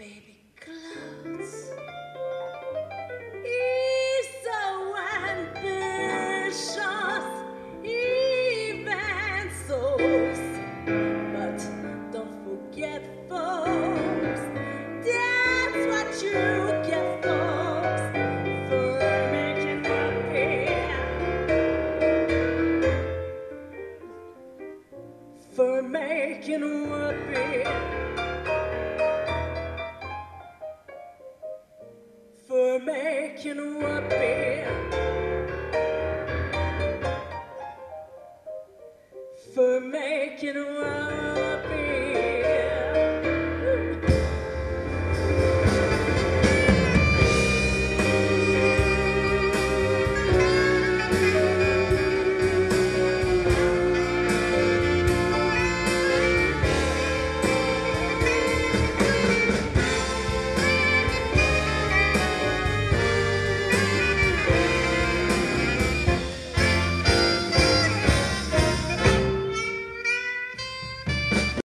baby clouds is so ambitious, even so. But don't forget, folks, that's what you get, folks, for making happy. Making happy. for making whoopee.